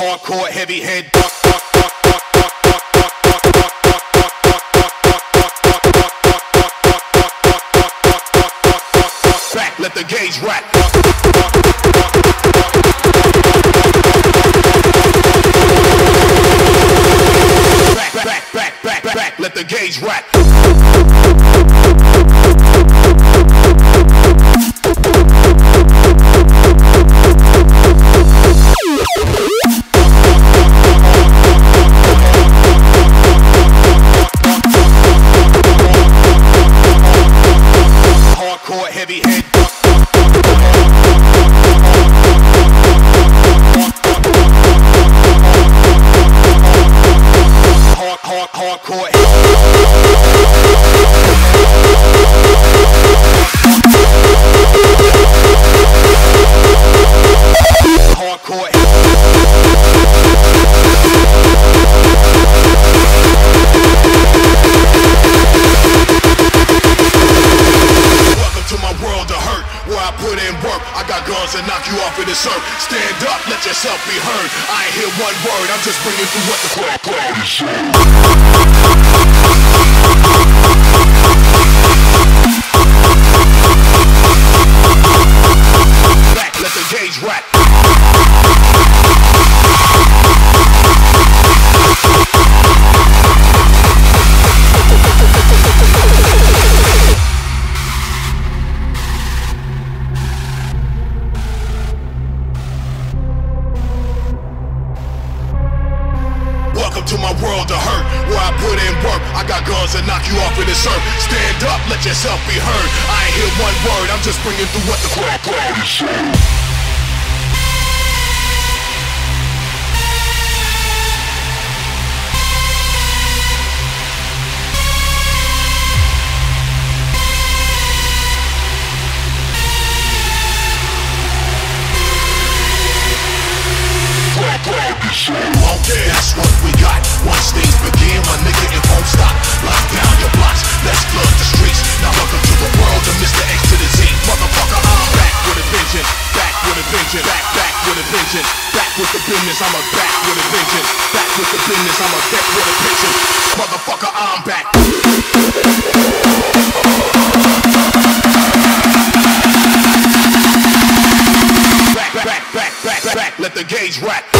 Hardcore heavy head. Back, let the gauge rack. Back, back, back, back, back, let the gauge rack. What the crowd is Guns that knock you off of this earth. Stand up, let yourself be heard. I ain't hear one word, I'm just bringing through what the crowd Okay, that's what we got. Once things begin, my nigga, it won't stop. Lock down your let's flood the streets. Now welcome to the world of Mr. X to the Z. Motherfucker, I'm back with a vengeance. Back with a vengeance. Back, back with a vengeance. Back with the business, I'm a back with a vengeance. Back with the business, I'm a back with a pension. Motherfucker, I'm back. Back, back, back, back, back,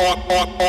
on, on, on.